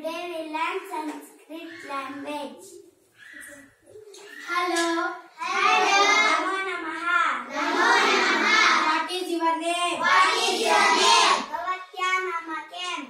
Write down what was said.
Today we learn Sanskrit language. Hello. Hello. Namo Namaha. Namo Namaha. What is your name? What is your name? Bhavakya Namakem.